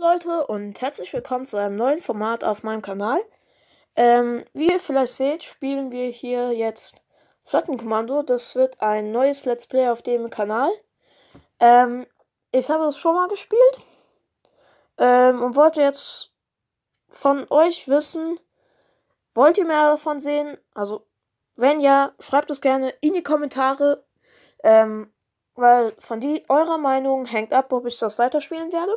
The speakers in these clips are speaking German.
Leute und herzlich willkommen zu einem neuen Format auf meinem Kanal. Ähm, wie ihr vielleicht seht, spielen wir hier jetzt Flottenkommando. Das wird ein neues Let's Play auf dem Kanal. Ähm, ich habe es schon mal gespielt ähm, und wollte jetzt von euch wissen, wollt ihr mehr davon sehen? Also, wenn ja, schreibt es gerne in die Kommentare, ähm, weil von die eurer Meinung hängt ab, ob ich das weiterspielen werde.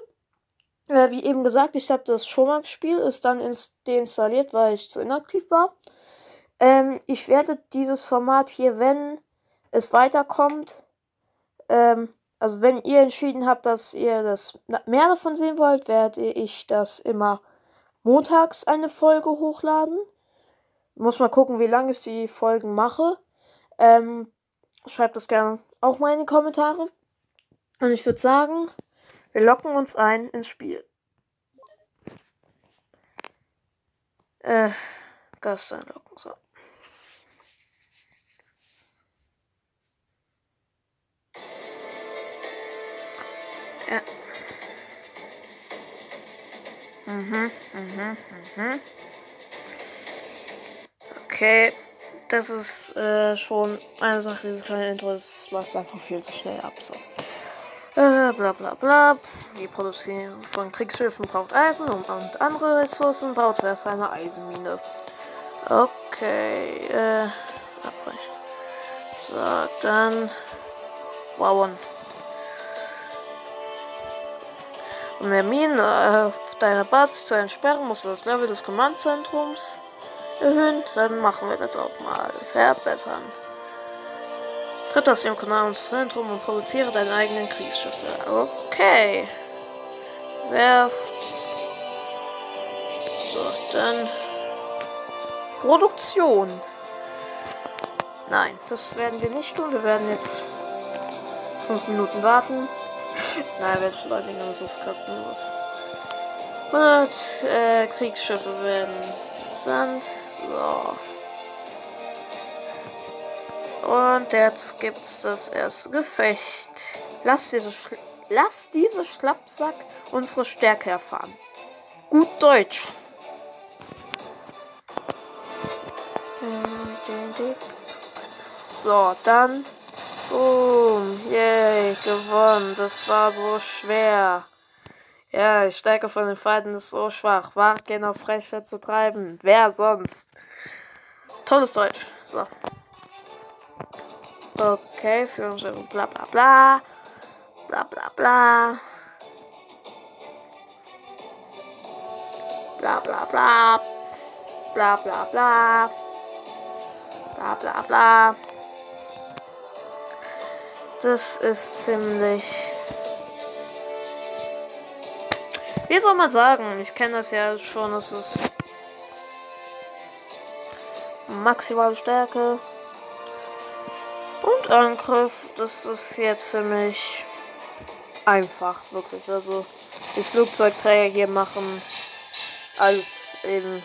Äh, wie eben gesagt, ich habe das schon mal ist dann deinstalliert, weil ich zu inaktiv war. Ähm, ich werde dieses Format hier, wenn es weiterkommt, ähm, also wenn ihr entschieden habt, dass ihr das mehr davon sehen wollt, werde ich das immer montags eine Folge hochladen. Muss mal gucken, wie lange ich die Folgen mache. Ähm, schreibt das gerne auch mal in die Kommentare. Und ich würde sagen, wir locken uns ein ins Spiel. Äh, Gast einlocken, so. Ja. Mhm, mhm, mhm. Okay, das ist äh, schon eine Sache, dieses kleine Intro, es läuft einfach viel zu schnell ab, so. Äh, bla bla bla. Die Produktion von Kriegsschiffen braucht Eisen und, andere Ressourcen. Baut zuerst eine Eisenmine. Okay, äh, abbrechen. So, dann bauen. Um mehr Minen äh, auf deiner Basis zu entsperren, musst du das Level des Command-Zentrums erhöhen. Dann machen wir das auch mal. Verbessern. Tritt aus dem Kanal ins Zentrum und produziere deine eigenen Kriegsschiffe. Okay. Werft. So, dann. Produktion. Nein, das werden wir nicht tun. Wir werden jetzt fünf Minuten warten. Nein, wir beschleunigen, das ist kostenlos. 100 äh, Kriegsschiffe werden Sand. So. Und jetzt gibt's das erste Gefecht. Lass diese, Lass diese Schlappsack unsere Stärke erfahren. Gut Deutsch. So, dann. Boom. Yay, gewonnen. Das war so schwer. Ja, die Stärke von den Feinden ist so schwach. Gehen auf Frechheit zu treiben. Wer sonst? Tolles Deutsch. So. Okay, Führungsschiffe, bla bla bla. Bla bla bla. Bla bla bla. Bla bla bla. Bla bla bla. Das ist ziemlich. Wie soll man sagen? Ich kenne das ja schon. Es ist maximale Stärke. Und Angriff, das ist jetzt ziemlich einfach, wirklich. Also die Flugzeugträger hier machen alles im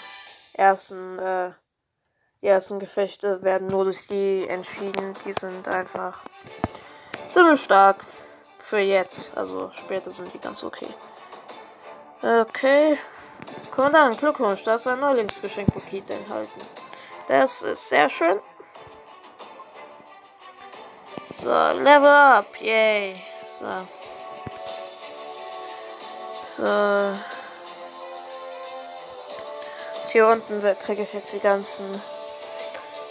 ersten, äh, die ersten Gefechte werden nur durch die entschieden. Die sind einfach ziemlich stark für jetzt. Also später sind die ganz okay. Okay. Kommandant, Glückwunsch, da ist ein Neulingsgeschenkpaket enthalten. Das ist sehr schön. So, Level up, yay. So. So. Hier unten kriege ich jetzt die ganzen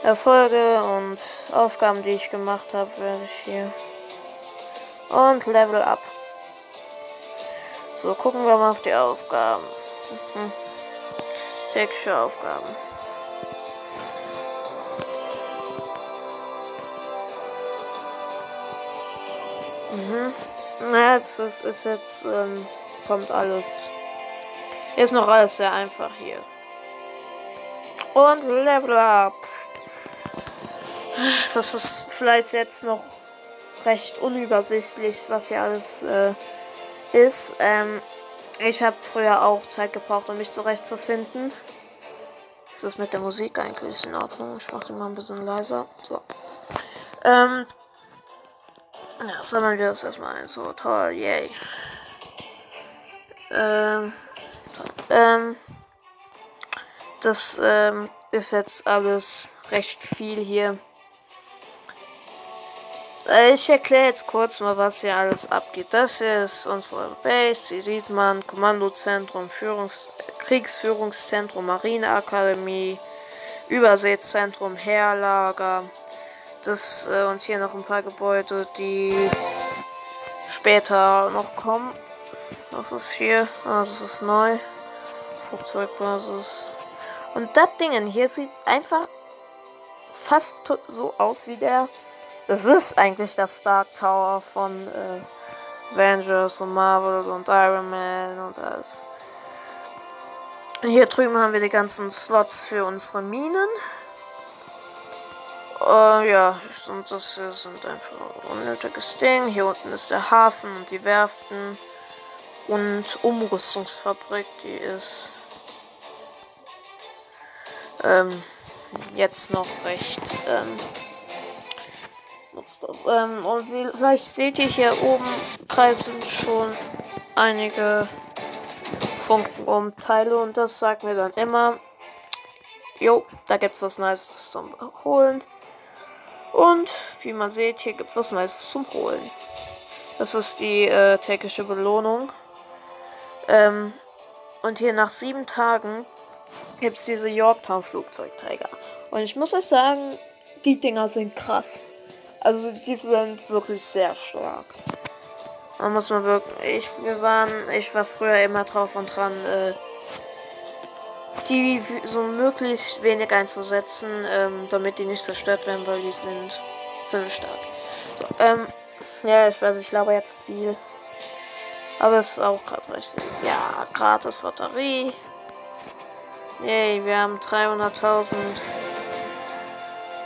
Erfolge und Aufgaben, die ich gemacht habe, werde ich hier. Und Level up. So, gucken wir mal auf die Aufgaben. Mhm. Tägliche Aufgaben. Mhm. Naja, das ist, ist jetzt, ähm, kommt alles. Ist noch alles sehr einfach hier. Und Level Up. Das ist vielleicht jetzt noch recht unübersichtlich, was hier alles äh, ist. Ähm, ich habe früher auch Zeit gebraucht, um mich zurechtzufinden. Ist das mit der Musik eigentlich in Ordnung? Ich mache die mal ein bisschen leiser. So. Ähm, ja, sammeln wir das erstmal ein. So, toll, yay. Ähm, ähm, das ähm, ist jetzt alles recht viel hier. Äh, ich erkläre jetzt kurz mal, was hier alles abgeht. Das hier ist unsere Base. Hier sieht man Kommandozentrum, Führungs Kriegsführungszentrum, Marineakademie, Überseezentrum, Heerlager. Das äh, und hier noch ein paar Gebäude, die später noch kommen. Was ist hier? Ah, das ist neu. Flugzeugbasis. Und das Ding hier sieht einfach fast so aus wie der. Das ist eigentlich das Stark Tower von äh, Avengers und Marvel und Iron Man und alles. Hier drüben haben wir die ganzen Slots für unsere Minen. Uh, ja, und das hier sind einfach ein unnötiges Ding. Hier unten ist der Hafen und die Werften. Und Umrüstungsfabrik, die ist ähm, jetzt noch recht ähm, nutzlos. Ähm, und wie, vielleicht seht ihr hier oben kreisen schon einige Funkenumteile und das sagt mir dann immer, jo, da gibt's was Nices zum Holen. Und wie man sieht, hier gibt's was Nices zum Holen. Das ist die äh, tägliche Belohnung. Ähm, und hier nach sieben Tagen gibt es diese Yorktown-Flugzeugträger. Und ich muss euch sagen, die Dinger sind krass. Also die sind wirklich sehr stark. Da muss man wirklich. Ich, wir waren, ich war früher immer drauf und dran, äh, die so möglichst wenig einzusetzen, ähm, damit die nicht zerstört werden, weil die sind ziemlich stark. So, ähm, ja, ich weiß, ich glaube jetzt viel. Aber es ist auch gerade recht. Ja, gratis Lotterie. Yay, wir haben 300.000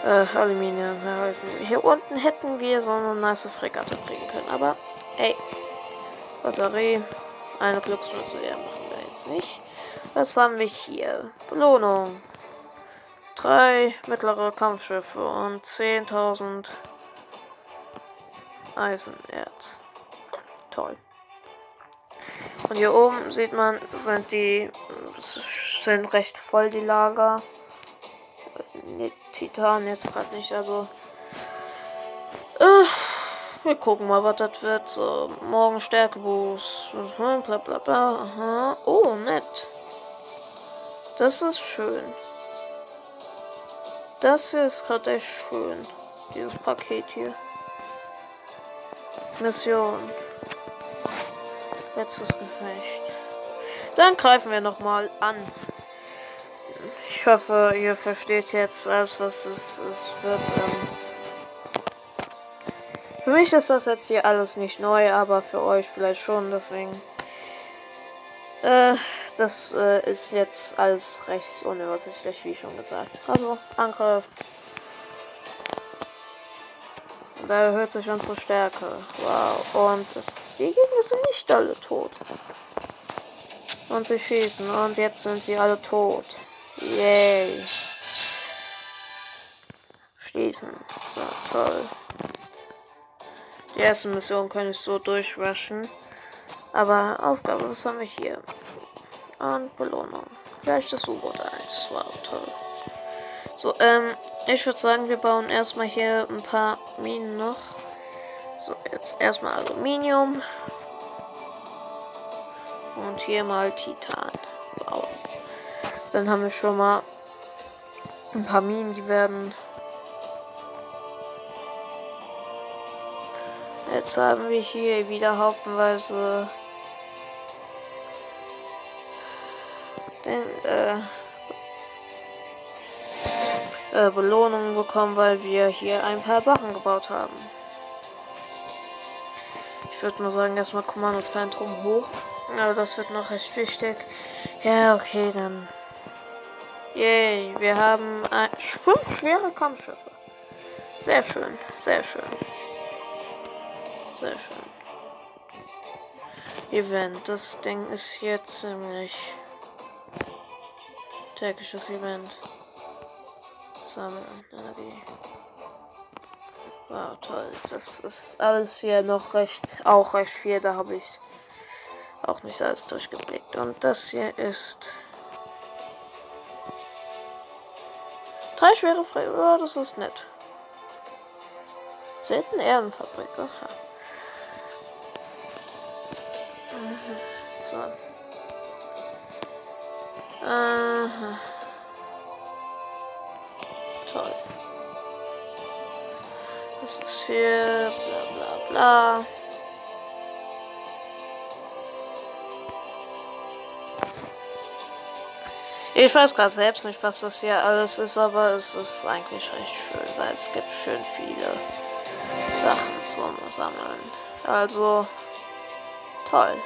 äh, Aluminium erhalten. Hier unten hätten wir so eine nice Fregatte kriegen können. Aber, ey, Lotterie. Eine Glücksmünze, ja, machen wir jetzt nicht. Was haben wir hier? Belohnung. Drei mittlere Kampfschiffe und 10.000 Eisenerz. Toll. Und hier oben sieht man, sind die sind recht voll die Lager. Ne, Titan jetzt gerade nicht, also. Äh, wir gucken mal, was das wird. So, morgen Stärkeboost. Bla bla bla. Aha. Oh, nett. Das ist schön. Das hier ist gerade echt schön. Dieses Paket hier. Mission. Letztes Gefecht. Dann greifen wir nochmal an. Ich hoffe, ihr versteht jetzt alles, was es, es wird. Ähm für mich ist das jetzt hier alles nicht neu, aber für euch vielleicht schon, deswegen. Äh, das äh, ist jetzt alles recht unübersichtlich, wie schon gesagt. Also, Angriff. Da erhöht sich unsere Stärke. Wow. Und das, die Gegner sind nicht alle tot. Und sie schießen. Und jetzt sind sie alle tot. Yay. Schließen. So, toll. Die erste Mission kann ich so durchrushen. Aber Aufgabe, was haben wir hier? Und Belohnung. Gleich das U-Boot 1. Wow, toll. So, ähm, ich würde sagen, wir bauen erstmal hier ein paar Minen noch. So, jetzt erstmal Aluminium. Und hier mal Titan. Wow. Dann haben wir schon mal ein paar Minen, die werden. Jetzt haben wir hier wieder haufenweise äh, äh, Belohnungen bekommen, weil wir hier ein paar Sachen gebaut haben. Ich würde mal sagen, erstmal Kommandozentrum hoch. Aber das wird noch recht wichtig. Ja, okay, dann. Yay, wir haben ein, fünf schwere Kampfschiffe. Sehr schön, sehr schön. Sehr schön. Event, das Ding ist hier ziemlich tägliches Event. Sammeln, Energie. Wow, toll. Das ist alles hier noch recht, auch recht viel. Da habe ich auch nicht alles durchgeblickt. Und das hier ist. Drei schwere Frei. Ja, das ist nett. Selten Erdenfabrik. Aha. Mhm. So. Aha. Toll. Das ist hier. Bla bla bla. Ich weiß gerade selbst nicht, was das hier alles ist, aber es ist eigentlich recht schön, weil es gibt schön viele Sachen zum Sammeln. Also toll.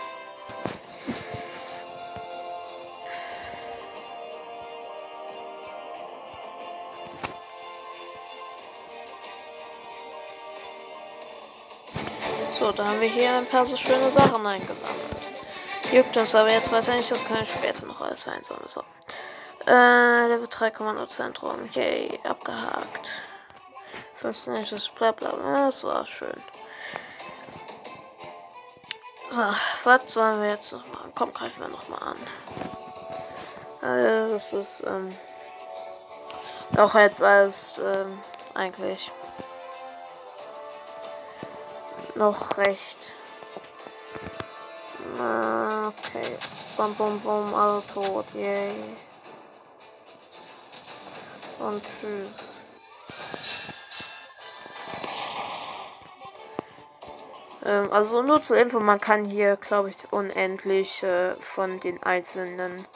So, da haben wir hier ein paar so schöne Sachen eingesammelt. Juckt uns aber jetzt wahrscheinlich, das kann ich später noch alles einsammeln. So. Äh, Level 3 Kommandozentrum. Yay, abgehakt. First Nations, bla bla bla. Das war schön. So, was sollen wir jetzt noch machen? Komm, greifen wir noch mal an. Äh, das ist, ähm, auch jetzt als, ähm, eigentlich noch recht. Okay. Bum, bum, bum, alle tot. Yay. Und tschüss. Ähm, also nur zur Info, man kann hier, glaube ich, unendlich äh, von den einzelnen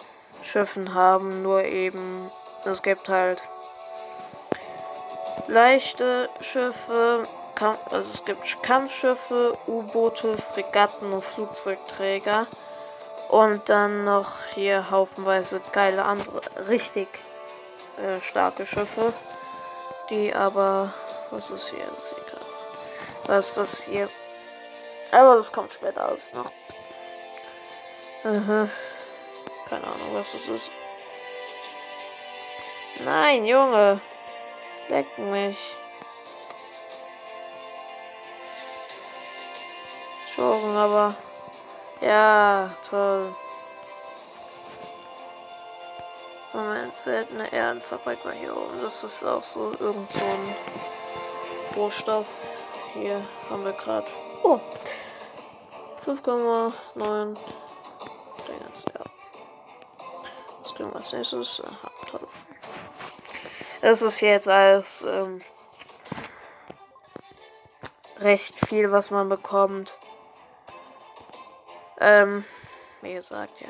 Schiffen haben. Nur eben, es gibt halt leichte Schiffe, Kampf, also es gibt Kampfschiffe, U-Boote, Fregatten und Flugzeugträger. Und dann noch hier haufenweise geile andere, richtig äh, starke Schiffe. Die aber. Was ist hier? Das hier gerade. Was ist das hier? Aber das kommt später alles noch. Aha. Keine Ahnung, was das ist. Nein, Junge. Leck mich. Entschuldigung, aber. Ja, toll. Moment, seltene Erdenfabrik war hier oben. Das ist auch so irgend so ein Rohstoff. Hier haben wir gerade. Oh! 5,9. Ja. Was wir als nächstes? Aha, toll. Es ist jetzt alles ähm, recht viel, was man bekommt. Ähm, wie gesagt, ja.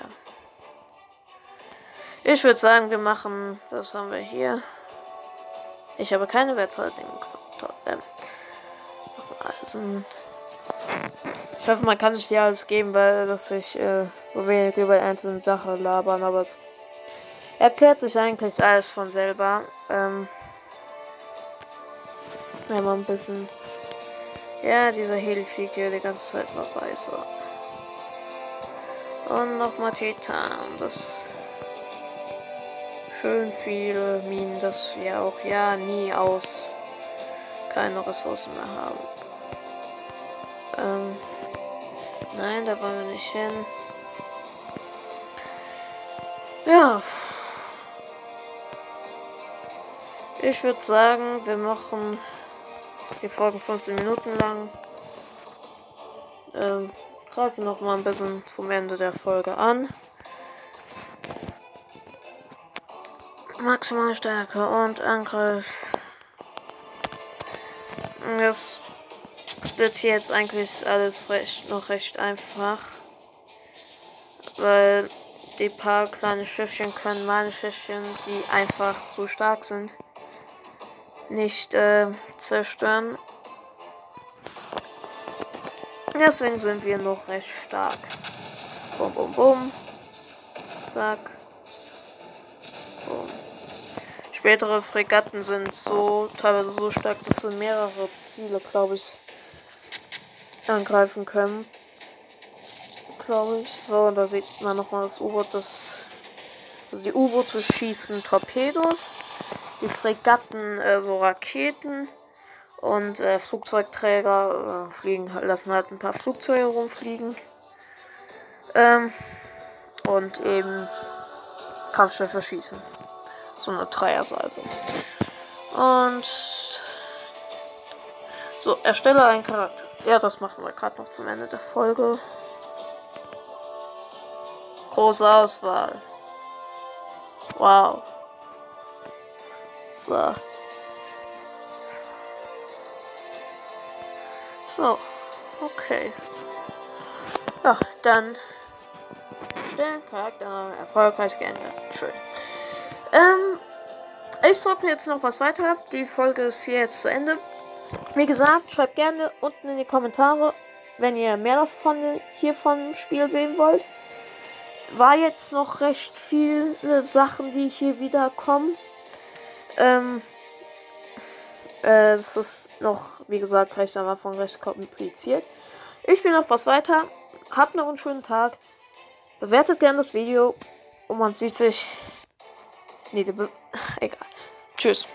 Ich würde sagen, wir machen, was haben wir hier? Ich habe keine wertvollen gefunden. Ähm, Eisen. Ich hoffe, man kann sich hier alles geben, weil das sich äh, so wenig über einzelne Sachen labern, aber es erklärt sich eigentlich alles von selber. Ähm, wenn man ein bisschen. Ja, dieser Heli fliegt hier die ganze Zeit vorbei, so. Und nochmal Titan. Das schön viele Minen, dass wir auch ja nie aus keine Ressourcen mehr haben. Ähm, nein, da wollen wir nicht hin. Ja. Ich würde sagen, wir machen die Folgen 15 Minuten lang. Ähm, greife noch mal ein bisschen zum Ende der Folge an. Maximale Stärke und Angriff. Das wird hier jetzt eigentlich alles recht, noch recht einfach. Weil die paar kleine Schiffchen können meine Schiffchen, die einfach zu stark sind, nicht äh, zerstören. Deswegen sind wir noch recht stark. Bum, bum, bum. Zack. Bum. Spätere Fregatten sind so teilweise so stark, dass sie mehrere Ziele, glaube ich, angreifen können. Glaube ich. So, da sieht man nochmal das U-Boot, das. Also die U-Boote schießen Torpedos, die Fregatten äh, so Raketen und äh, Flugzeugträger äh, fliegen, lassen halt ein paar Flugzeuge rumfliegen. Ähm, und eben Kampfschiffe schießen. So eine Dreier-Salve. Und so, erstelle einen Charakter. Ja, das machen wir gerade noch zum Ende der Folge. Große Auswahl. Wow. So. So. Okay. Ja, dann der Charakter erfolgreich geändert. Schön. Ähm, ich drücke jetzt noch was weiter. Die Folge ist hier jetzt zu Ende. Wie gesagt, schreibt gerne unten in die Kommentare, wenn ihr mehr davon hier vom Spiel sehen wollt. War jetzt noch recht viele Sachen, die hier wieder kommen. Ähm, äh, es ist noch, wie gesagt, recht am Anfang recht kompliziert. Ich bin noch was weiter. Habt noch einen schönen Tag. Bewertet gerne das Video. Und man sieht sich. Nee, egal. Tschüss.